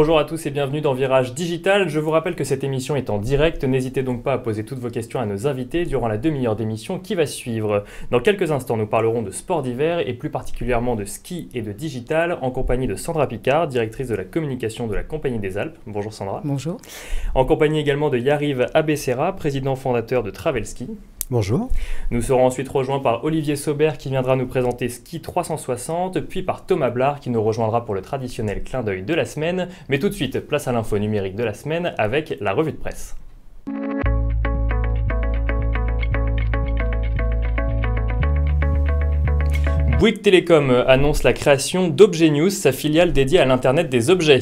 Bonjour à tous et bienvenue dans Virage Digital. Je vous rappelle que cette émission est en direct. N'hésitez donc pas à poser toutes vos questions à nos invités durant la demi-heure d'émission qui va suivre. Dans quelques instants, nous parlerons de sport d'hiver et plus particulièrement de ski et de digital en compagnie de Sandra Picard, directrice de la communication de la Compagnie des Alpes. Bonjour Sandra. Bonjour. En compagnie également de Yariv Abessera, président fondateur de Travel Ski. Bonjour. Nous serons ensuite rejoints par Olivier Saubert qui viendra nous présenter Ski 360, puis par Thomas Blard qui nous rejoindra pour le traditionnel clin d'œil de la semaine. Mais tout de suite, place à l'info numérique de la semaine avec la revue de presse. Bouygues Telecom annonce la création d'Objet News, sa filiale dédiée à l'Internet des objets.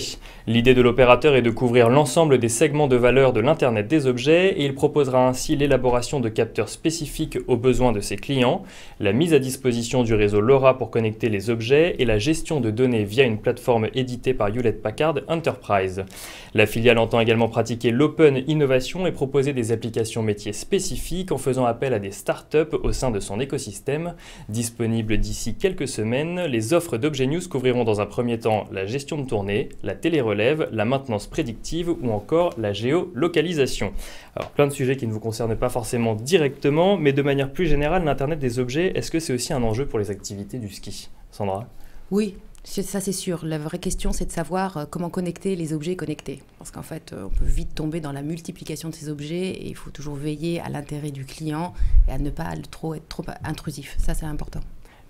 L'idée de l'opérateur est de couvrir l'ensemble des segments de valeur de l'Internet des objets et il proposera ainsi l'élaboration de capteurs spécifiques aux besoins de ses clients, la mise à disposition du réseau LoRa pour connecter les objets et la gestion de données via une plateforme éditée par Hewlett Packard Enterprise. La filiale entend également pratiquer l'open innovation et proposer des applications métiers spécifiques en faisant appel à des startups au sein de son écosystème. Disponible d'ici quelques semaines, les offres d'Objet News couvriront dans un premier temps la gestion de tournée, la la maintenance prédictive ou encore la géolocalisation. Alors plein de sujets qui ne vous concernent pas forcément directement, mais de manière plus générale, l'Internet des objets, est-ce que c'est aussi un enjeu pour les activités du ski? Sandra? Oui, ça, c'est sûr. La vraie question, c'est de savoir euh, comment connecter les objets connectés. Parce qu'en fait, euh, on peut vite tomber dans la multiplication de ces objets et il faut toujours veiller à l'intérêt du client et à ne pas trop être trop intrusif. Ça, c'est important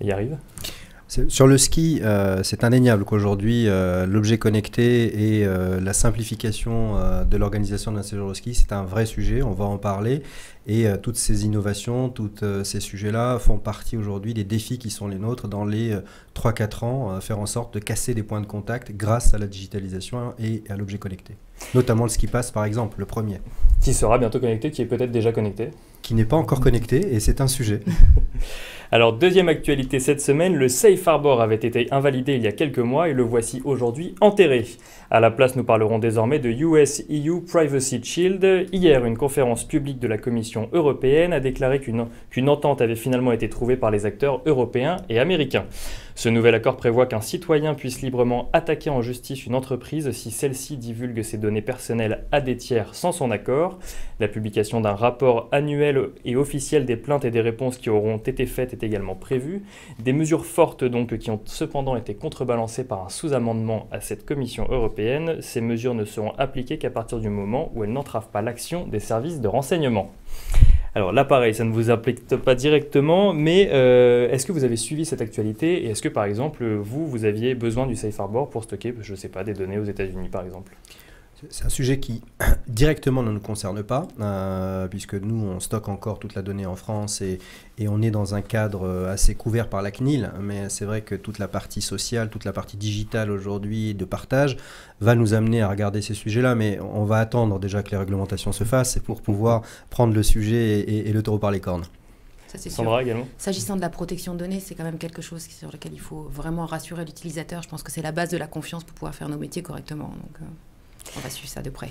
y arrive sur le ski, euh, c'est indéniable qu'aujourd'hui, euh, l'objet connecté et euh, la simplification de l'organisation d'un séjour au ski, c'est un vrai sujet, on va en parler. Et toutes ces innovations, tous ces sujets-là font partie aujourd'hui des défis qui sont les nôtres dans les 3-4 ans, faire en sorte de casser des points de contact grâce à la digitalisation et à l'objet connecté. Notamment le ski pass, par exemple, le premier. Qui sera bientôt connecté, qui est peut-être déjà connecté Qui n'est pas encore connecté, et c'est un sujet. Alors, deuxième actualité cette semaine, le Safe Harbor avait été invalidé il y a quelques mois et le voici aujourd'hui enterré. À la place, nous parlerons désormais de US EU Privacy Shield. Hier, une conférence publique de la Commission européenne a déclaré qu'une entente avait finalement été trouvée par les acteurs européens et américains. Ce nouvel accord prévoit qu'un citoyen puisse librement attaquer en justice une entreprise si celle-ci divulgue ses données personnelles à des tiers sans son accord. La publication d'un rapport annuel et officiel des plaintes et des réponses qui auront été faites est également prévue. Des mesures fortes donc qui ont cependant été contrebalancées par un sous-amendement à cette Commission européenne. Ces mesures ne seront appliquées qu'à partir du moment où elles n'entravent pas l'action des services de renseignement. Alors là, pareil, ça ne vous implique pas directement, mais euh, est-ce que vous avez suivi cette actualité et est-ce que, par exemple, vous, vous aviez besoin du Safe Harbor pour stocker, je ne sais pas, des données aux États-Unis, par exemple? C'est un sujet qui directement ne nous concerne pas, euh, puisque nous, on stocke encore toute la donnée en France et, on est dans un cadre euh, assez couvert par la CNIL. Mais c'est vrai que toute la partie sociale, toute la partie digitale aujourd'hui de partage va nous amener à regarder ces sujets-là. Mais on va attendre déjà que les réglementations se fassent pour pouvoir prendre le sujet et, le taureau par les cornes. Ça, Sandra également. S'agissant de la protection de données, c'est quand même quelque chose sur lequel il faut vraiment rassurer l'utilisateur. Je pense que c'est la base de la confiance pour pouvoir faire nos métiers correctement. Donc, euh, on va suivre ça de près.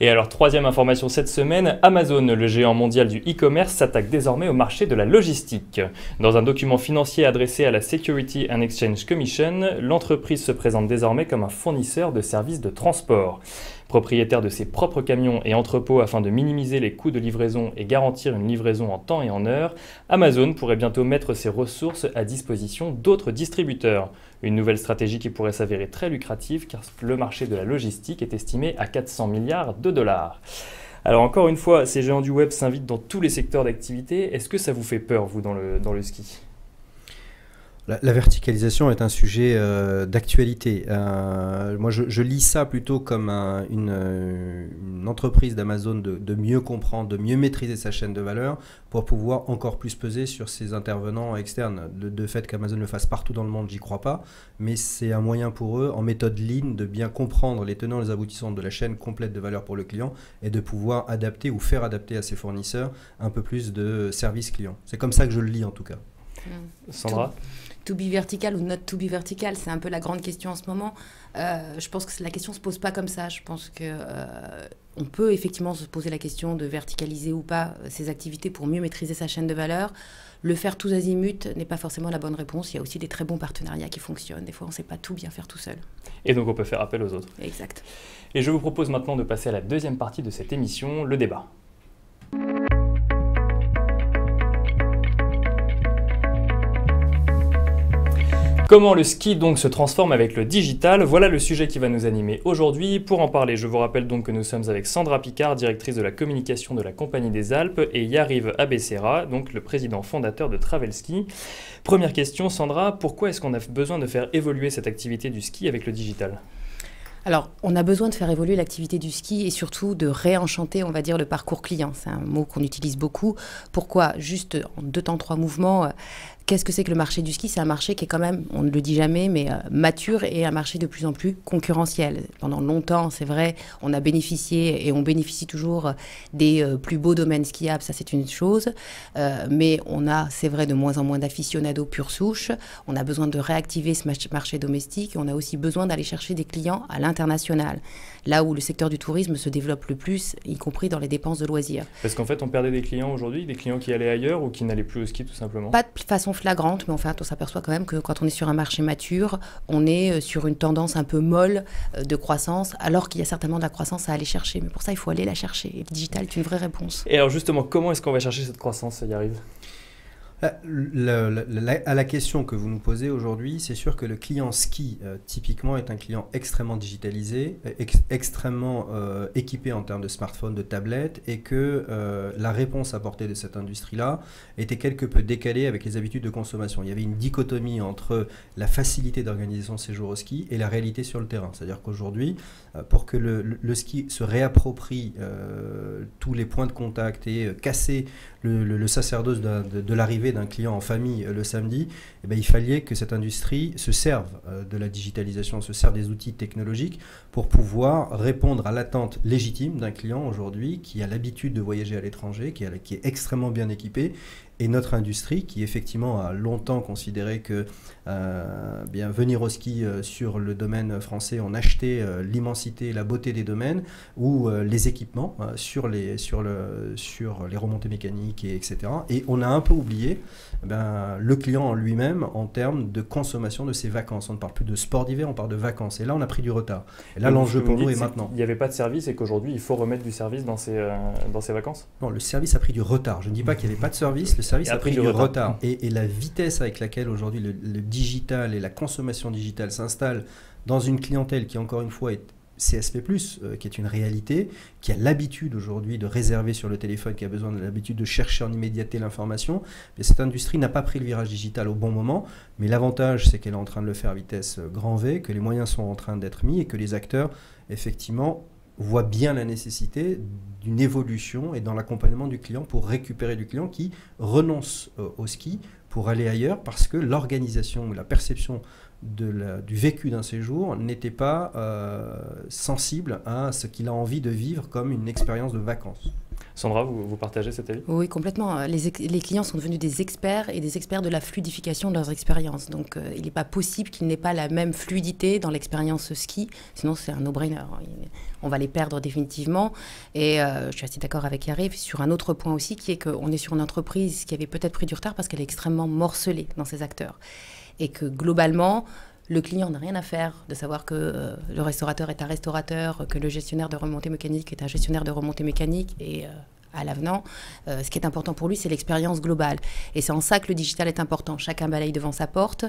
Et alors, troisième information cette semaine, Amazon, le géant mondial du e-commerce, s'attaque désormais au marché de la logistique. Dans un document financier adressé à la Security and Exchange Commission, l'entreprise se présente désormais comme un fournisseur de services de transport. Propriétaire de ses propres camions et entrepôts afin de minimiser les coûts de livraison et garantir une livraison en temps et en heure, Amazon pourrait bientôt mettre ses ressources à disposition d'autres distributeurs. Une nouvelle stratégie qui pourrait s'avérer très lucrative car le marché de la logistique est estimé à 400 milliards de dollars. Alors encore une fois, ces géants du web s'invitent dans tous les secteurs d'activité. Est-ce que ça vous fait peur, vous, dans le, dans le ski? La, verticalisation est un sujet euh, d'actualité. Euh, moi, je, lis ça plutôt comme euh, une, entreprise d'Amazon de, mieux comprendre, de mieux maîtriser sa chaîne de valeur pour pouvoir encore plus peser sur ses intervenants externes. De, fait qu'Amazon le fasse partout dans le monde, j'y crois pas, mais c'est un moyen pour eux, en méthode lean, de bien comprendre les tenants et les aboutissants de la chaîne complète de valeur pour le client et de pouvoir adapter ou faire adapter à ses fournisseurs un peu plus de service client. C'est comme ça que je le lis en tout cas. Sandra? To be vertical ou not to be vertical C'est un peu la grande question en ce moment. Euh, je pense que la question ne se pose pas comme ça. Je pense que euh, on peut effectivement se poser la question de verticaliser ou pas ses activités pour mieux maîtriser sa chaîne de valeur. le faire tous azimuts n'est pas forcément la bonne réponse. Il y a aussi des très bons partenariats qui fonctionnent. Des fois, on ne sait pas tout bien faire tout seul. Et donc, on peut faire appel aux autres. Exact. Et je vous propose maintenant de passer à la deuxième partie de cette émission, le débat. Comment le ski donc se transforme avec le digital? Voilà le sujet qui va nous animer aujourd'hui. Pour en parler, je vous rappelle donc que nous sommes avec Sandra Picard, directrice de la communication de la Compagnie des Alpes, et Yariv Abessera, donc le président fondateur de Travelski. Première question, Sandra, pourquoi est-ce qu'on a besoin de faire évoluer cette activité du ski avec le digital? Alors, on a besoin de faire évoluer l'activité du ski et surtout de réenchanter, on va dire, le parcours client. C'est un mot qu'on utilise beaucoup. Pourquoi? Juste en deux temps, trois mouvements, Qu'est-ce que c'est que le marché du ski? C'est un marché qui est quand même, on ne le dit jamais, mais euh, mature et un marché de plus en plus concurrentiel. Pendant longtemps, c'est vrai, on a bénéficié et on bénéficie toujours des euh, plus beaux domaines skiables, ça c'est une chose. Euh, mais on a, c'est vrai, de moins en moins d'aficionados pure souche. On a besoin de réactiver ce marché domestique et on a aussi besoin d'aller chercher des clients à l'international. Là où le secteur du tourisme se développe le plus, y compris dans les dépenses de loisirs. Parce qu'en fait, on perdait des clients aujourd'hui, des clients qui allaient ailleurs ou qui n'allaient plus au ski tout simplement? Pas de façon flagrante, mais en fait, on s'aperçoit quand même que quand on est sur un marché mature, on est euh, sur une tendance un peu molle euh, de croissance, alors qu'il y a certainement de la croissance à aller chercher. Mais pour ça, il faut aller la chercher. Et le digital est une vraie réponse. Et alors justement, comment est-ce qu'on va chercher cette croissance Ça y arrive euh, à la question que vous nous posez aujourd'hui, c'est sûr que le client ski, euh, typiquement, est un client extrêmement digitalisé, euh, extrêmement équipé en termes de smartphone, de tablette, et que la réponse apportée de cette industrie-là était quelque peu décalée avec les habitudes de consommation. Il y avait une dichotomie entre la facilité d'organisation de séjour au ski et la réalité sur le terrain. C'est-à-dire qu'aujourd'hui, pour que le, ski se réapproprie tous les points de contact et casser le, sacerdoce de, l'arrivée d'un client en famille euh, le samedi, eh ben, il fallait que cette industrie se serve euh, de la digitalisation, se serve des outils technologiques pour pouvoir répondre à l'attente légitime d'un client aujourd'hui qui a l'habitude de voyager à l'étranger, qui est extrêmement bien équipé et notre industrie qui effectivement a longtemps considéré que euh, bien venir au ski euh, sur le domaine français, on achetait euh, l'immensité, la beauté des domaines ou les équipements sur, les, sur, le, sur les remontées mécaniques et etc. Et on a un peu oublié eh ben, le client en lui-même en termes de consommation de ses vacances. On ne parle plus de sport d'hiver, on parle de vacances. Et là, on a pris du retard. Et là, l'enjeu pour nous est, maintenant. Il n'y avait pas de service et qu'aujourd'hui, il faut remettre du service dans ses, dans ses vacances? Non, le service a pris du retard. Je ne dis pas qu'il n'y avait pas de service, le service a, pris, du retard. Et, la vitesse avec laquelle aujourd'hui le, le digital et la consommation digitale s'installent dans une clientèle qui, encore une fois, est CSP, euh, qui est une réalité, qui a l'habitude aujourd'hui de réserver sur le téléphone, qui a besoin de l'habitude de chercher en immédiateté l'information, mais cette industrie n'a pas pris le virage digital au bon moment. Mais l'avantage, c'est qu'elle est en train de le faire à vitesse euh, grand V, que les moyens sont en train d'être mis et que les acteurs, effectivement, voient bien la nécessité d'une évolution et dans l'accompagnement du client pour récupérer du client qui renonce euh, au ski pour aller ailleurs parce que l'organisation ou la perception du vécu d'un séjour n'était pas euh, sensible à ce qu'il a envie de vivre comme une expérience de vacances. Sandra, vous, partagez cet avis? Oui, complètement. Les, les, clients sont devenus des experts et des experts de la fluidification de leurs expériences. Donc, euh, il n'est pas possible qu'il n'ait pas la même fluidité dans l'expérience ski. Sinon, c'est un no-brainer. On va les perdre définitivement. Et euh, je suis assez d'accord avec Yariv sur un autre point aussi, qui est qu'on est sur une entreprise qui avait peut-être pris du retard parce qu'elle est extrêmement morcelée dans ses acteurs. Et que globalement, le client n'a rien à faire de savoir que euh, le restaurateur est un restaurateur, que le gestionnaire de remontée mécanique est un gestionnaire de remontée mécanique et euh, à l'avenant. Euh, ce qui est important pour lui, c'est l'expérience globale. Et c'est en ça que le digital est important. Chacun balaye devant sa porte.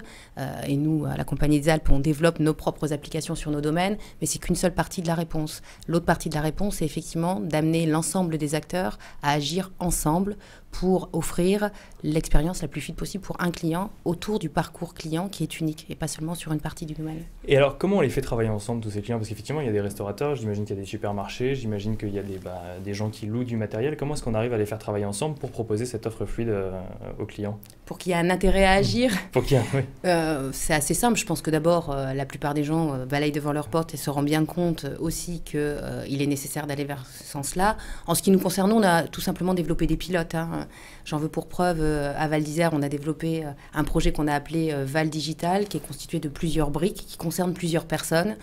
et nous, à la Compagnie des Alpes, on développe nos propres applications sur nos domaines, mais c'est qu'une seule partie de la réponse. L'autre partie de la réponse, c'est effectivement d'amener l'ensemble des acteurs à agir ensemble pour offrir l'expérience la plus fluide possible pour un client autour du parcours client qui est unique et pas seulement sur une partie du domaine. Et alors, comment on les fait travailler ensemble, tous ces clients? Parce qu'effectivement, il y a des restaurateurs, j'imagine qu'il y a des supermarchés, j'imagine qu'il y a des, bah, des, gens qui louent du matériel. Comment est-ce qu'on arrive à les faire travailler ensemble pour proposer cette offre fluide euh, aux clients? Pour qu'il y ait un intérêt à agir Pour qu'il oui. euh, C'est assez simple. Je pense que d'abord, euh, la plupart des gens euh, balayent devant leur porte et se rendent bien compte aussi qu'il est nécessaire d'aller vers ce sens-là. En ce qui nous concerne, on a tout simplement développé des pilotes. Hein. J'en veux pour preuve, euh, à Val d'Isère, on a développé euh, un projet qu'on a appelé euh, Val Digital, qui est constitué de plusieurs briques, qui concernent plusieurs personnes,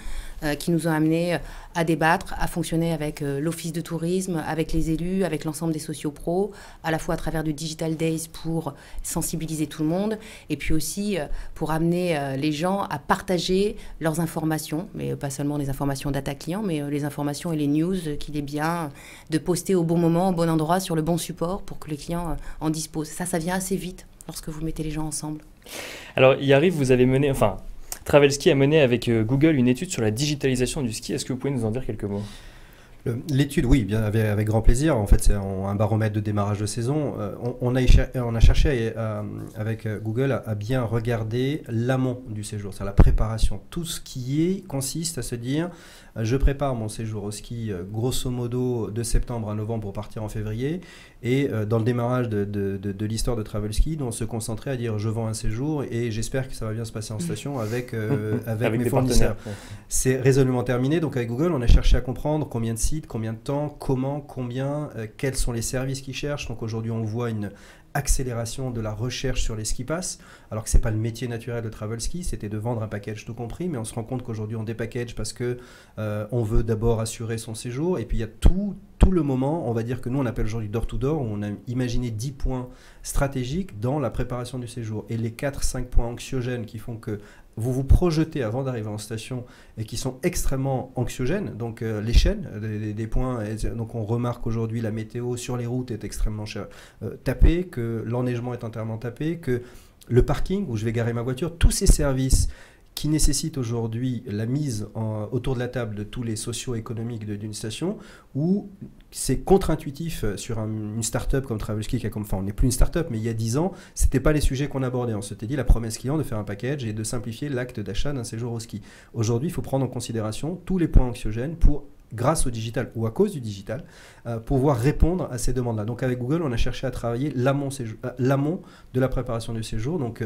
qui nous ont amenés à débattre, à fonctionner avec l'Office de tourisme, avec les élus, avec l'ensemble des sociopros, à la fois à travers du Digital Days pour sensibiliser tout le monde, et puis aussi euh, pour amener euh, les gens à partager leurs informations, mais pas seulement les informations data client, mais les informations et les news qu'il est bien de poster au bon moment, au bon endroit, sur le bon support pour que les clients en disposent. Ça, ça vient assez vite lorsque vous mettez les gens ensemble. Alors, il arrive, vous avez mené, enfin, Travelski a mené avec Google une étude sur la digitalisation du ski. Est-ce que vous pouvez nous en dire quelques mots? L'étude, oui, bien, avec, grand plaisir. En fait, c'est un, baromètre de démarrage de saison. Euh, on, a, on, a, cherché avec euh, Google à, bien regarder l'amont du séjour, c'est la préparation. Tout ce qui est consiste à se dire euh, je prépare mon séjour au ski grosso modo de septembre à novembre pour partir en février. Et dans le démarrage de, de, l'histoire de Travel Ski, on se concentrait à dire je vends un séjour et j'espère que ça va bien se passer en station avec, avec, mes fournisseurs. C'est résolument terminé. Donc avec Google, on a cherché à comprendre combien de combien de temps, comment, combien, euh, quels sont les services qu'ils cherchent. Donc aujourd'hui, on voit une accélération de la recherche sur les ski pass, alors que c'est pas le métier naturel de travel ski, c'était de vendre un package tout compris, mais on se rend compte qu'aujourd'hui on dépackage parce que euh, on veut d'abord assurer son séjour, et puis il y a tout, tout le moment, on va dire que nous on appelle aujourd'hui door to door, où on a imaginé 10 points stratégiques dans la préparation du séjour, et les 4-5 points anxiogènes qui font que vous vous projetez avant d'arriver en station et qui sont extrêmement anxiogènes. Donc euh, les chaînes, des, points, donc on remarque aujourd'hui la météo sur les routes est extrêmement euh, tapée, que l'enneigement est entièrement tapé, que le parking où je vais garer ma voiture, tous ces services qui nécessite aujourd'hui la mise autour de la table de tous les socio-économiques d'une station, où c'est contre-intuitif euh, sur une start-up comme Travelski, qui a comme, enfin on n'est plus une start-up, mais il y a 10 ans, c'était pas les sujets qu'on abordait. On s'était dit la promesse client de faire un package et de simplifier l'acte d'achat d'un séjour au ski. Aujourd'hui, il faut prendre en considération tous les points anxiogènes pour grâce au digital ou à cause du digital, euh, pouvoir répondre à ces demandes-là. Donc avec Google, on a cherché à travailler l'amont euh, de la préparation du séjour. Donc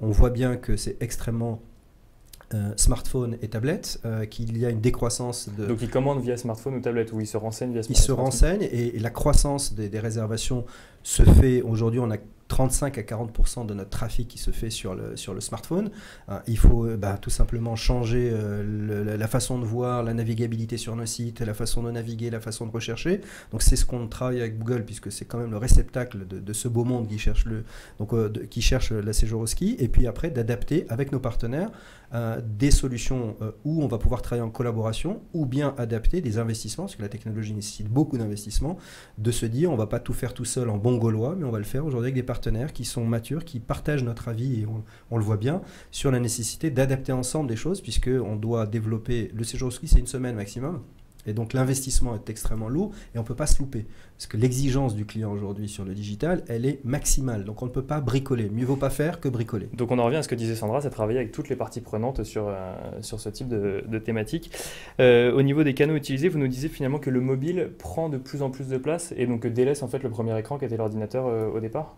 on voit bien que c'est extrêmement euh, smartphone et tablette, euh, qu'il y a une décroissance de... Donc il commande via smartphone ou tablette, ou il se renseigne via smartphone Il se renseigne et, la croissance des, des réservations se fait, aujourd'hui on a 35 à 40% de notre trafic qui se fait sur le, sur le smartphone. Euh, il faut euh, bah, tout simplement changer euh, la façon de voir, la navigabilité sur nos sites, la façon de naviguer, la façon de rechercher. Donc c'est ce qu'on travaille avec Google puisque c'est quand même le réceptacle de, ce beau monde qui cherche, le, donc, qui cherche la séjour au ski. Et puis après d'adapter avec nos partenaires des solutions où on va pouvoir travailler en collaboration ou bien adapter des investissements, parce que la technologie nécessite beaucoup d'investissements, de se dire on va pas tout faire tout seul en bon gaulois, mais on va le faire aujourd'hui avec des partenaires qui sont matures, qui partagent notre avis, et on, le voit bien, sur la nécessité d'adapter ensemble des choses, puisqu'on doit développer le séjour au ski, c'est une semaine maximum. Et donc l'investissement est extrêmement lourd et on ne peut pas se louper. Parce que l'exigence du client aujourd'hui sur le digital, elle est maximale. Donc on ne peut pas bricoler. Mieux vaut pas faire que bricoler. Donc on en revient à ce que disait Sandra, c'est travailler avec toutes les parties prenantes sur, euh, sur ce type de, thématique. Euh, au niveau des canaux utilisés, vous nous disiez finalement que le mobile prend de plus en plus de place et donc délaisse en fait le premier écran qui était l'ordinateur euh, au départ?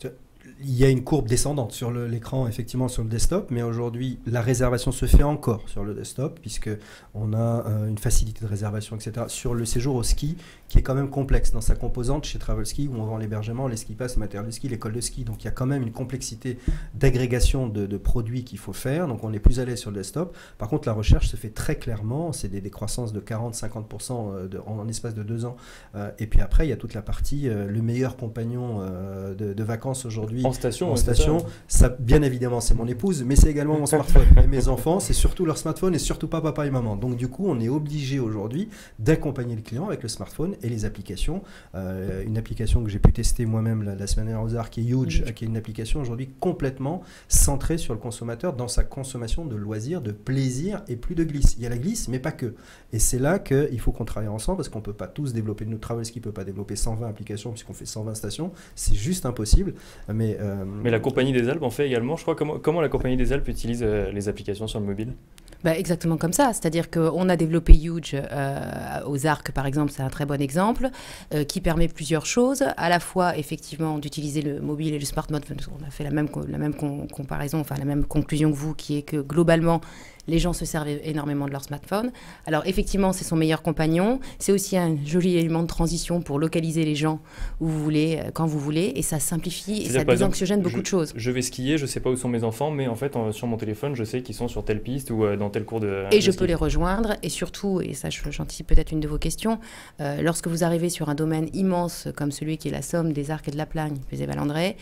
to il y a une courbe descendante sur l'écran, effectivement, sur le desktop, mais aujourd'hui, la réservation se fait encore sur le desktop, puisque on a euh, une facilité de réservation, etc. Sur le séjour au ski, qui est quand même complexe dans sa composante chez Travel Ski, où on vend l'hébergement, les ski pass, le matériel de ski, l'école de ski. Donc il y a quand même une complexité d'agrégation de, produits qu'il faut faire. Donc on est plus à l'aise sur le desktop. Par contre, la recherche se fait très clairement. C'est des, croissances de 40-50% euh, en, en, espace de deux ans. Euh, et puis après, il y a toute la partie, le meilleur compagnon de vacances aujourd'hui en station. En station. Ça. bien évidemment, c'est mon épouse, mais c'est également mon smartphone. et mes enfants, c'est surtout leur smartphone et surtout pas papa et maman. Donc du coup, on est obligé aujourd'hui d'accompagner le client avec le smartphone et les applications. Euh, une application que j'ai pu tester moi-même la, semaine dernière aux arts, qui est Huge, qui est une application aujourd'hui complètement centrée sur le consommateur dans sa consommation de loisirs, de plaisir et plus de glisse. Il y a la glisse, mais pas que. Et c'est là qu'il faut qu'on travaille ensemble parce qu'on ne peut pas tous développer. Nous, Travel qui ne peut pas développer 120 applications puisqu'on fait 120 stations. C'est juste impossible. Mais euh, mais, la Compagnie des Alpes en fait également, je crois. Comment, comment la Compagnie des Alpes utilise euh, les applications sur le mobile? Bah, exactement comme ça. C'est-à-dire qu'on a développé Huge euh, aux arcs, par exemple, c'est un très bon exemple, qui permet plusieurs choses. À la fois, effectivement, d'utiliser le mobile et le smartphone. On a fait la même, la même comparaison, enfin la même conclusion que vous, qui est que globalement, Les gens se servent énormément de leur smartphone. Alors effectivement, c'est son meilleur compagnon. C'est aussi un joli élément de transition pour localiser les gens où vous voulez, euh, quand vous voulez, et ça simplifie et ça désanxiogène beaucoup de choses. Je vais skier, je sais pas où sont mes enfants, mais en fait sur mon téléphone, je sais qu'ils sont sur telle piste ou euh, dans tel cours de. Et je peux les rejoindre. Et surtout, et ça, j'anticipe peut-être une de vos questions, euh, lorsque vous arrivez sur un domaine immense comme celui qui est la somme des arcs et de la plagne, Pézé Valandré,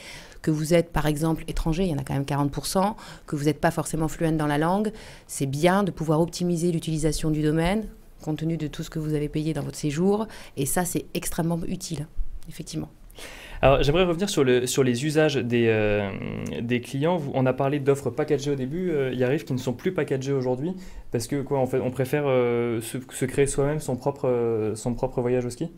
que vous êtes par exemple étranger, il y en a quand même 40%, que vous n'êtes pas forcément fluent dans la langue, c'est bien de pouvoir optimiser l'utilisation du domaine compte tenu de tout ce que vous avez payé dans votre séjour. Et ça, c'est extrêmement utile, effectivement. Alors, j'aimerais revenir sur, le, sur les usages des, euh, clients. On a parlé d'offres packagées au début. Euh, il arrive qui ne sont plus packagées aujourd'hui parce que quoi, en fait, on préfère euh, se, se, créer soi-même son propre, son propre voyage au ski?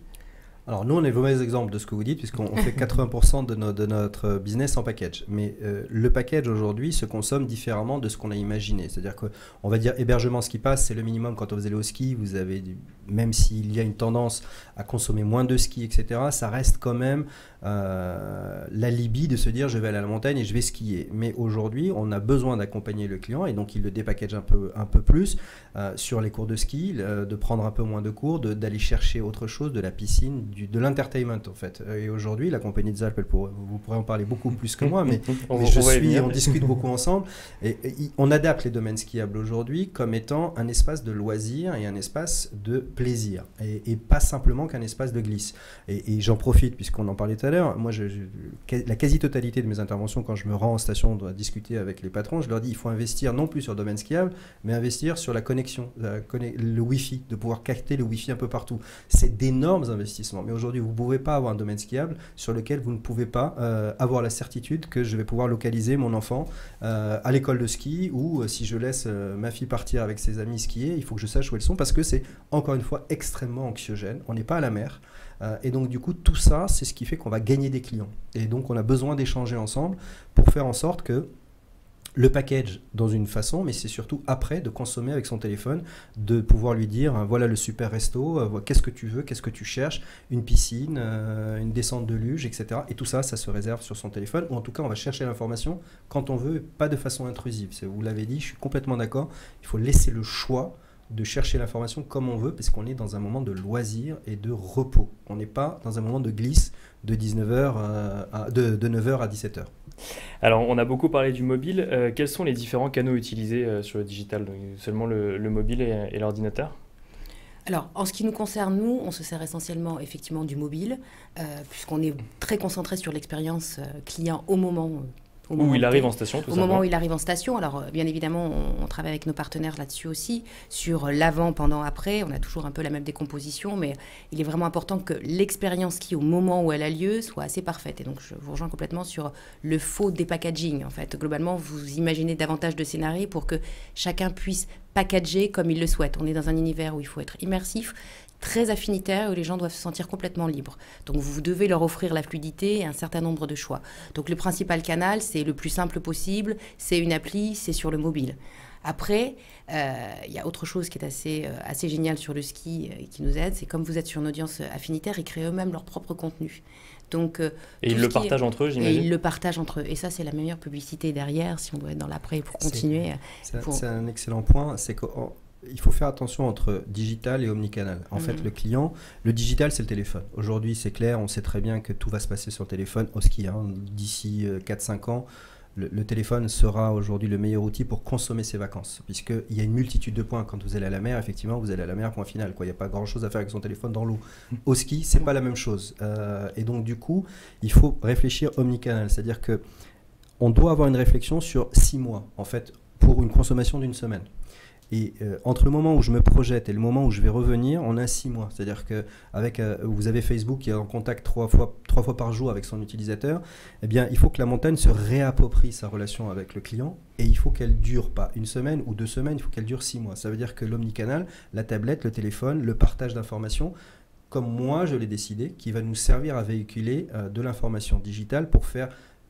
Alors nous, on est le mauvais exemple de ce que vous dites, puisqu'on fait 80% de, de, notre business en package. Mais euh, le package aujourd'hui se consomme différemment de ce qu'on a imaginé. C'est-à-dire qu'on va dire hébergement, ce qui passe, c'est le minimum quand vous allez au ski. Vous avez, même s'il y a une tendance à consommer moins de ski, etc., ça reste quand même euh, l'alibi de se dire je vais aller à la montagne et je vais skier. Mais aujourd'hui, on a besoin d'accompagner le client et donc il le dépackage un peu, un peu plus euh, sur les cours de ski, de prendre un peu moins de cours, d'aller chercher autre chose, de la piscine, de l'entertainment en fait. Et aujourd'hui, la compagnie de Zalp, vous pourrez en parler beaucoup plus que moi, mais, on, je suis, on discute beaucoup ensemble. Et, on adapte les domaines skiables aujourd'hui comme étant un espace de loisir et un espace de plaisir, et, pas simplement qu'un espace de glisse. Et, j'en profite puisqu'on en parlait tout à moi, je, la quasi-totalité de mes interventions, quand je me rends en station dois discuter avec les patrons, je leur dis il faut investir non plus sur le domaine skiable, mais investir sur la connexion, le Wi-Fi, de pouvoir capter le Wi-Fi un peu partout. C'est d'énormes investissements. Mais aujourd'hui, vous ne pouvez pas avoir un domaine skiable sur lequel vous ne pouvez pas euh, avoir la certitude que je vais pouvoir localiser mon enfant euh, à l'école de ski ou euh, si je laisse ma fille partir avec ses amis skier, il faut que je sache où elles sont parce que c'est encore une fois extrêmement anxiogène. On n'est pas à la mer. Euh, et donc du coup, tout ça, c'est ce qui fait qu'on va gagner des clients. Et donc on a besoin d'échanger ensemble pour faire en sorte que le package dans une façon, mais c'est surtout après de consommer avec son téléphone, de pouvoir lui dire hein, voilà le super resto, euh, qu'est-ce que tu veux, qu'est-ce que tu cherches, une piscine, euh, une descente de luge, etc. Et tout ça, ça se réserve sur son téléphone, ou en tout cas, on va chercher l'information quand on veut, pas de façon intrusive. Vous l'avez dit, je suis complètement d'accord, il faut laisser le choix de chercher l'information comme on veut, parce qu'on est dans un moment de loisir et de repos. On n'est pas dans un moment de glisse de, 19h euh, à, de, 9h à 17h. Alors, on a beaucoup parlé du mobile. Euh, quels sont les différents canaux utilisés euh, sur le digital? Seulement le, mobile et, l'ordinateur? Alors, en ce qui nous concerne, nous, on se sert essentiellement effectivement du mobile, puisqu'on est très concentré sur l'expérience client au moment au où il arrive en station, tout Au moment où il arrive en station. Alors, euh, bien évidemment, on, travaille avec nos partenaires là-dessus aussi. Sur l'avant, pendant, après, on a toujours un peu la même décomposition, mais il est vraiment important que l'expérience qui, au moment où elle a lieu, soit assez parfaite. Et donc, je vous rejoins complètement sur le faux dépackaging. En fait, globalement, vous imaginez davantage de scénarios pour que chacun puisse packager comme il le souhaite. On est dans un univers où il faut être immersif, très affinitaire où les gens doivent se sentir complètement libres. Donc vous devez leur offrir la fluidité et un certain nombre de choix. Donc le principal canal, c'est le plus simple possible, c'est une appli, c'est sur le mobile. Après, euh, il y a autre chose qui est assez, euh, assez génial sur le ski et qui nous aide, c'est comme vous êtes sur une audience affinitaire, ils créent eux-mêmes leur propre contenu. Donc, euh, et ils le partagent entre eux, j'imagine. Et ils le partagent entre eux. Et ça, c'est la meilleure publicité derrière, si on doit être dans l'après pour continuer. C'est un excellent point. C'est que il faut faire attention entre digital et omnicanal. En fait, mhm. le client, le digital, c'est le téléphone. Aujourd'hui, c'est clair, on sait très bien que tout va se passer sur le téléphone au ski. Hein. D'ici 4-5 euh, ans, le, téléphone sera aujourd'hui le meilleur outil pour consommer ses vacances. Puisqu'il y a une multitude de points. Quand vous allez à la mer, effectivement, vous allez à la mer, point final. Il n'y a pas grand-chose à faire avec son téléphone dans l'eau. Au ski, c'est pas la même chose. Euh, et donc, du coup, il faut réfléchir omnicanal. C'est-à-dire que on doit avoir une réflexion sur 6 mois, en fait, pour une consommation d'une semaine. Et euh, entre le moment où je me projette et le moment où je vais revenir, on a six mois. C'est-à-dire que avec, euh, vous avez Facebook qui est en contact trois fois, trois fois par jour avec son utilisateur. Eh bien, il faut que la montagne se réapproprie sa relation avec le client et il faut qu'elle dure pas une semaine ou deux semaines, il faut qu'elle dure six mois. Ça veut dire que l'omnicanal, la tablette, le téléphone, le partage d'informations, comme moi je l'ai décidé, qui va nous servir à véhiculer euh, de l'information digitale pour faire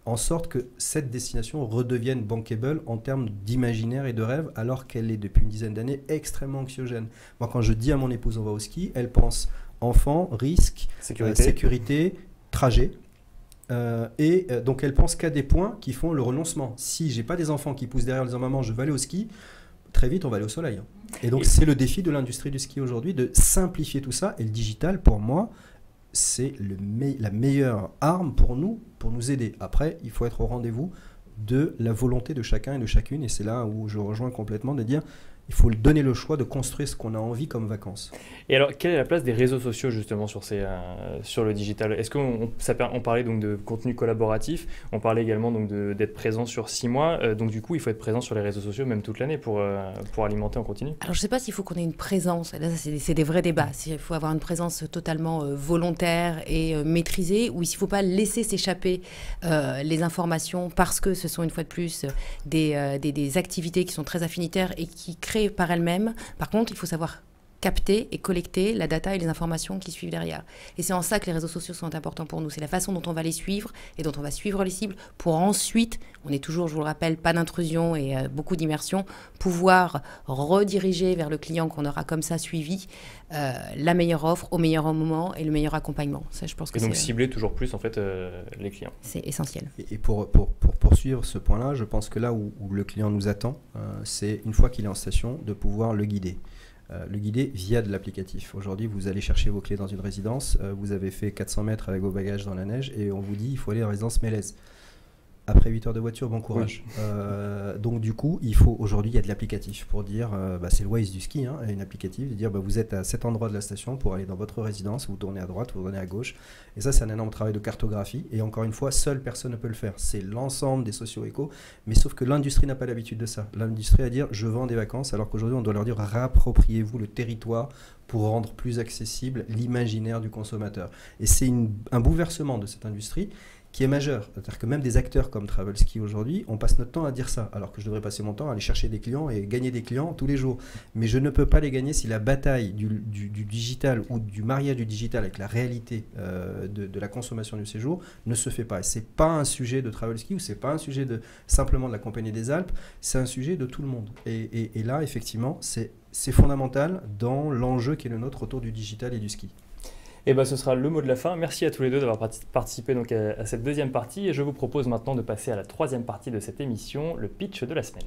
en sorte que cette destination redevienne bankable en termes d'imaginaire et de rêve, alors qu'elle est depuis une dizaine d'années extrêmement anxiogène. Moi, quand je dis à mon épouse on va au ski, elle pense enfant, risque, sécurité, euh, trajet. Euh, et euh, donc elle pense qu'à des points qui font le renoncement. Si j'ai pas des enfants qui poussent derrière en disant maman je vais aller au ski, très vite, on va aller au soleil. hein. Et donc, c'est le défi de l'industrie du ski aujourd'hui de simplifier tout ça. Et le digital, pour moi, c'est la meilleure arme pour nous, pour nous aider. Après, il faut être au rendez-vous de la volonté de chacun et de chacune. Et c'est là où je rejoins complètement de dire il faut donner le choix de construire ce qu'on a envie comme vacances. Et alors, quelle est la place des réseaux sociaux justement sur, ces, euh, sur le digital? Est-ce qu'on on, parlait donc de contenu collaboratif, on parlait également donc d'être présent sur six mois, euh, donc du coup il faut être présent sur les réseaux sociaux même toute l'année pour, euh, pour alimenter en continu? Alors, je ne sais pas s'il faut qu'on ait une présence. Là, c'est des vrais débats. S'il faut avoir une présence totalement euh, volontaire et euh, maîtrisée, ou s'il ne faut pas laisser s'échapper euh, les informations parce que ce sont une fois de plus des, des, des activités qui sont très affinitaires et qui créent par elles-mêmes. Par contre, il faut savoir capter et collecter la data et les informations qui suivent derrière. Et c'est en ça que les réseaux sociaux sont importants pour nous. C'est la façon dont on va les suivre et dont on va suivre les cibles pour ensuite, on est toujours, je vous le rappelle, pas d'intrusion et euh, beaucoup d'immersion, pouvoir rediriger vers le client qu'on aura comme ça suivi euh, la meilleure offre au meilleur moment et le meilleur accompagnement. Ça, je pense que Et donc c'est cibler toujours plus en fait euh, les clients. c'est essentiel. Et, et pour, pour, pour poursuivre ce point-là, je pense que là où, où le client nous attend, euh, c'est une fois qu'il est en station, de pouvoir le guider. Euh, le guider via de l'applicatif. Aujourd'hui, vous allez chercher vos clés dans une résidence, euh, vous avez fait 400 mètres avec vos bagages dans la neige et on vous dit il faut aller à la résidence Mélèze. Après 8 heures de voiture, bon courage. Euh, donc du coup, il faut aujourd'hui, il y a de l'applicatif pour dire, euh, bah, c'est le Waze du ski, hein, une applicatif, de dire bah, vous êtes à cet endroit de la station pour aller dans votre résidence, vous tournez à droite, vous tournez à gauche. Et ça, c'est un énorme travail de cartographie. Et encore une fois, seule personne ne peut le faire. C'est l'ensemble des socio-éco. Mais sauf que l'industrie n'a pas l'habitude de ça. L'industrie à dire, je vends des vacances, alors qu'aujourd'hui, on doit leur dire, réappropriez-vous le territoire pour rendre plus accessible l'imaginaire du consommateur. Et c'est un bouleversement de cette industrie qui est majeur. C'est-à-dire que même des acteurs comme Travelski aujourd'hui, on passe notre temps à dire ça, alors que je devrais passer mon temps à aller chercher des clients et gagner des clients tous les jours. Mais je ne peux pas les gagner si la bataille du, digital ou du mariage du digital avec la réalité euh, de, la consommation du séjour ne se fait pas. C'est pas un sujet de Travelski ou c'est pas un sujet de simplement de la Compagnie des Alpes, c'est un sujet de tout le monde. Et, là, effectivement, c'est fondamental dans l'enjeu qui est le nôtre autour du digital et du ski. Et ben ce sera le mot de la fin. Merci à tous les deux d'avoir parti- participé donc à, à cette deuxième partie et je vous propose maintenant de passer à la troisième partie de cette émission, le pitch de la semaine.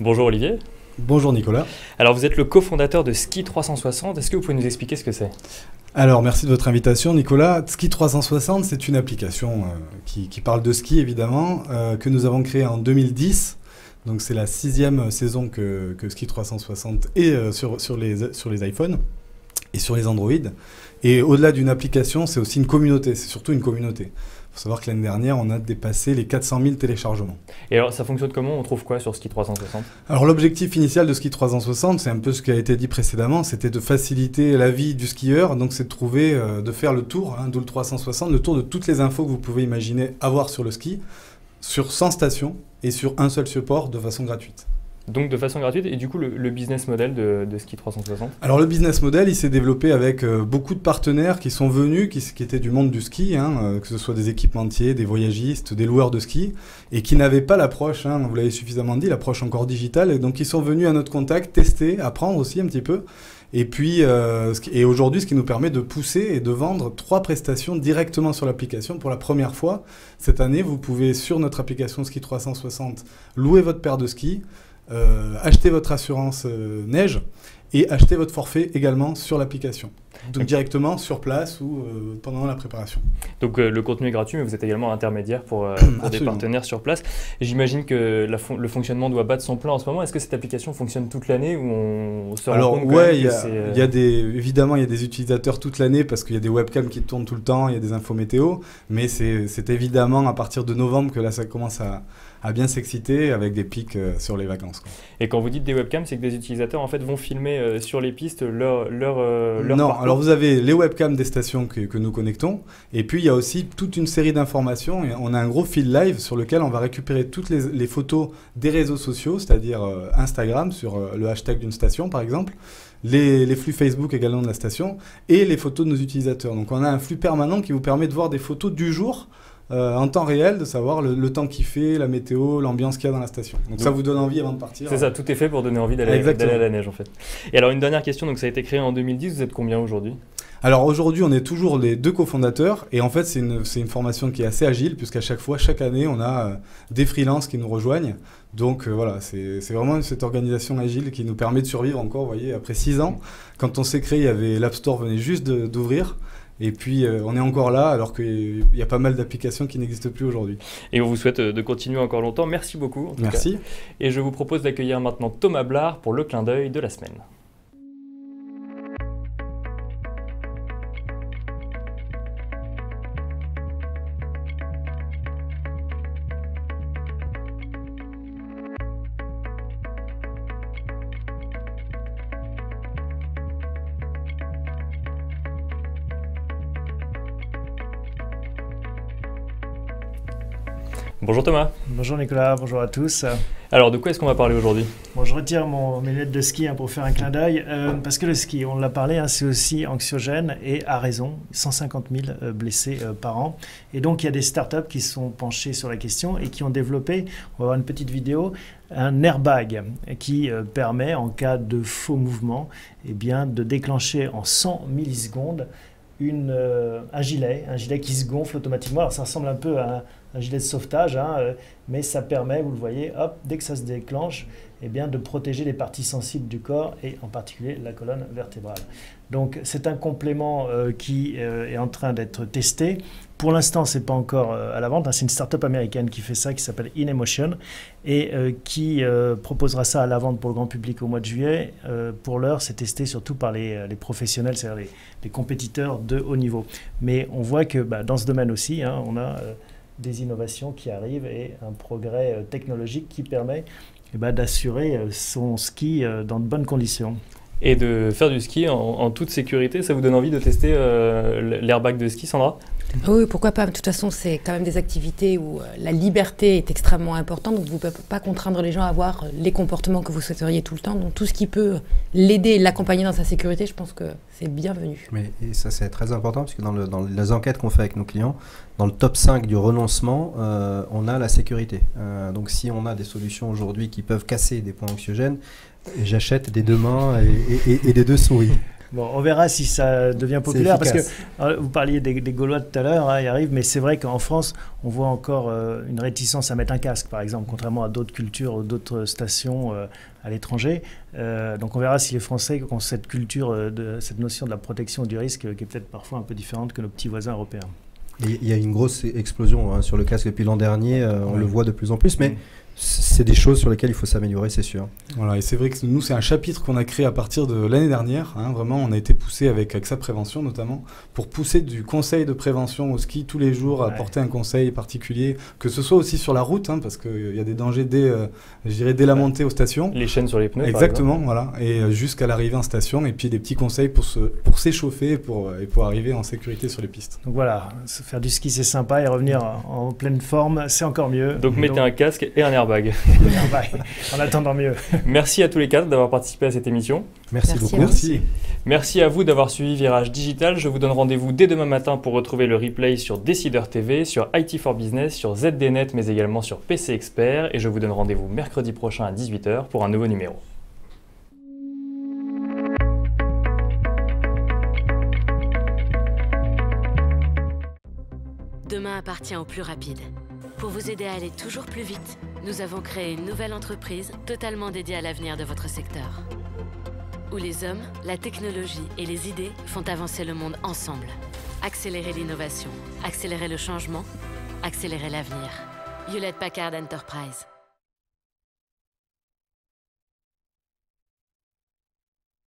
Bonjour Olivier. Bonjour Nicolas. Alors vous êtes le cofondateur de Ski 360. Est-ce que vous pouvez nous expliquer ce que c'est? Alors merci de votre invitation Nicolas. Ski 360 c'est une application euh, qui, qui parle de ski évidemment, euh, que nous avons créée en 2010. Donc c'est la sixième saison que, que Ski 360 est euh, sur, sur, les, sur les iPhones et sur les Android. Et au-delà d'une application, c'est aussi une communauté, c'est surtout une communauté. Il faut savoir que l'année dernière, on a dépassé les 400 000 téléchargements. Et alors ça fonctionne comment? On trouve quoi sur Ski 360 Alors l'objectif initial de Ski 360, c'est un peu ce qui a été dit précédemment, c'était de faciliter la vie du skieur, donc c'est de trouver, euh, de faire le tour, hein, d'où le 360, le tour de toutes les infos que vous pouvez imaginer avoir sur le ski, sur 100 stations et sur un seul support de façon gratuite. Donc de façon gratuite et du coup le, business model de, Ski 360 Alors le business model, il s'est développé avec euh, beaucoup de partenaires qui sont venus, qui, étaient du monde du ski, hein, euh, que ce soit des équipementiers, des voyagistes, des loueurs de ski, et qui n'avaient pas l'approche, hein, vous l'avez suffisamment dit, l'approche encore digitale, et donc ils sont venus à notre contact tester, apprendre aussi un petit peu. Et puis, euh, et aujourd'hui, ce qui nous permet de pousser et de vendre trois prestations directement sur l'application pour la première fois. Cette année, vous pouvez sur notre application Ski 360 louer votre paire de ski, euh, acheter votre assurance euh, neige et acheter votre forfait également sur l'application. Donc directement sur place ou euh, pendant la préparation. Donc euh, le contenu est gratuit mais vous êtes également intermédiaire pour, euh, pour des partenaires sur place. J'imagine que la fon- le fonctionnement doit battre son plein en ce moment. Est-ce que cette application fonctionne toute l'année ou on se rend Alors compte ouais, il y, que a- c'est, il y a des, évidemment il y a des utilisateurs toute l'année parce qu'il y a des webcams qui tournent tout le temps, il y a des infos météo, mais c'est évidemment à partir de novembre que là ça commence à, à bien s'exciter avec des pics euh, sur les vacances. quoi. Et quand vous dites des webcams, c'est que des utilisateurs en fait vont filmer euh, sur les pistes leur leur, euh, leur non, parcours. alors vous avez les webcams des stations que, que nous connectons, et puis il y a aussi toute une série d'informations. On a un gros fil live sur lequel on va récupérer toutes les, les photos des réseaux sociaux, c'est-à-dire Instagram sur le hashtag d'une station par exemple, les, les flux Facebook également de la station, et les photos de nos utilisateurs. Donc on a un flux permanent qui vous permet de voir des photos du jour euh, en temps réel de savoir le, temps qu'il fait, la météo, l'ambiance qu'il y a dans la station. Donc, ça vous donne envie avant de partir. C'est ça, tout est fait pour donner envie d'aller à la neige en fait. Et alors une dernière question, donc ça a été créé en 2010, vous êtes combien aujourd'hui? Alors aujourd'hui, on est toujours les deux cofondateurs et en fait, c'est une, une, formation qui est assez agile puisqu'à chaque fois, chaque année, on a euh, des freelances qui nous rejoignent. Donc euh, voilà, c'est vraiment cette organisation agile qui nous permet de survivre encore, vous voyez, après six ans. Quand on s'est créé, il y avait l'App Store venait juste d'ouvrir. Et puis, euh, on est encore là, alors qu'il y a pas mal d'applications qui n'existent plus aujourd'hui. Et on vous souhaite de continuer encore longtemps. Merci beaucoup. Merci. Et je vous propose d'accueillir maintenant Thomas Blard pour le clin d'œil de la semaine. Bonjour Thomas. Bonjour Nicolas, bonjour à tous. Alors de quoi est-ce qu'on va parler aujourd'hui? Bon, Je retire mon, mes lunettes de ski hein, pour faire un clin d'œil, euh, parce que le ski, on l'a parlé, hein, c'est aussi anxiogène et à raison, 150 000 euh, blessés euh, par an. Et donc il y a des startups qui sont penchées sur la question et qui ont développé, on va voir une petite vidéo, un airbag qui permet en cas de faux mouvement eh bien, de déclencher en 100 millisecondes une, un gilet, un gilet qui se gonfle automatiquement. Alors ça ressemble un peu à un gilet de sauvetage, hein, euh, mais ça permet, vous le voyez, dès que ça se déclenche, eh bien, de protéger les parties sensibles du corps et en particulier la colonne vertébrale. Donc c'est un complément euh, qui euh, est en train d'être testé. Pour l'instant, ce n'est pas encore à la vente. Hein. C'est une start-up américaine qui fait ça, qui s'appelle InEmotion, et qui proposera ça à la vente pour le grand public au mois de juillet. pour l'heure, c'est testé surtout par les, professionnels, c'est-à-dire les, compétiteurs de haut niveau. Mais on voit que bah, dans ce domaine aussi, hein, on a des innovations qui arrivent et un progrès euh, technologique qui permet eh ben, d'assurer euh, son ski euh, dans de bonnes conditions. Et de faire du ski en, toute sécurité, ça vous donne envie de tester l'airbag de ski, Sandra? Oui, pourquoi pas. De toute façon, c'est quand même des activités où la liberté est extrêmement importante. Donc, vous ne pouvez pas contraindre les gens à avoir les comportements que vous souhaiteriez tout le temps. Donc, tout ce qui peut l'aider, l'accompagner dans sa sécurité, je pense que c'est bienvenu. Mais et ça, c'est très important parce que dans, dans les enquêtes qu'on fait avec nos clients, dans le top 5 du renoncement, euh, on a la sécurité. Euh, donc si on a des solutions aujourd'hui qui peuvent casser des points anxiogènes, j'achète des deux mains et, des deux souris. Bon, on verra si ça devient populaire parce que euh, vous parliez des, Gaulois tout à l'heure, hein, arrive, mais c'est vrai qu'en France, on voit encore une réticence à mettre un casque, par exemple, contrairement à d'autres cultures ou d'autres stations à l'étranger. donc on verra si les Français ont cette culture, de, cette notion de la protection du risque qui est peut-être parfois un peu différente que nos petits voisins européens. Il y a une grosse explosion hein, sur le casque depuis l'an dernier, euh, on le voit de plus en plus, mais c'est des choses sur lesquelles il faut s'améliorer, c'est sûr. Voilà, et c'est vrai que nous, c'est un chapitre qu'on a créé à partir de l'année dernière. Hein, vraiment, on a été poussé avec AXA Prévention notamment pour pousser du conseil de prévention au ski tous les jours, apporter un conseil particulier, que ce soit aussi sur la route, hein, parce qu'il y a des dangers dès, euh, dès la montée aux stations. Les chaînes sur les pneus. Exactement, voilà, et euh, jusqu'à l'arrivée en station, et puis des petits conseils pour se, pour s'échauffer pour, et pour arriver en sécurité sur les pistes. Donc voilà, faire du ski c'est sympa et revenir en pleine forme c'est encore mieux. Donc mettez un casque et un air en attendant mieux. Merci à tous les quatre d'avoir participé à cette émission. Merci, beaucoup. Merci. Merci à vous d'avoir suivi Virage Digital. Je vous donne rendez-vous dès demain matin pour retrouver le replay sur Decider TV, sur IT for Business, sur ZDNet, mais également sur PC Expert. Et je vous donne rendez-vous mercredi prochain à 18h pour un nouveau numéro. Demain appartient au plus rapide. Pour vous aider à aller toujours plus vite, nous avons créé une nouvelle entreprise totalement dédiée à l'avenir de votre secteur. Où les hommes, la technologie et les idées font avancer le monde ensemble. Accélérer l'innovation, accélérer le changement, accélérer l'avenir. Hewlett Packard Enterprise.